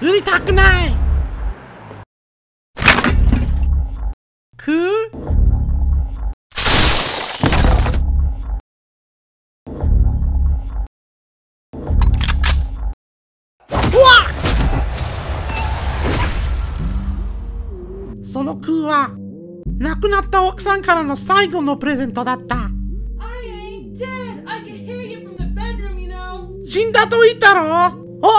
売りたくない。くその空は亡くなった奥さんからの最後のプレゼントだった。I ain't dead. I can hear you from the bedroom, you know. 死んだと言ったろ？Oi!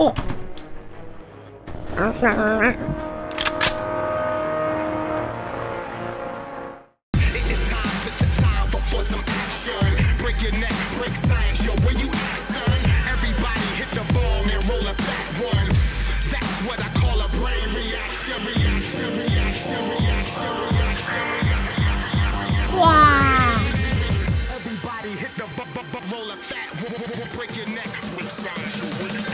Oh. It is time to time for some action. Break your neck, break science, yo. Where you hella fat, break your neck, ringside your.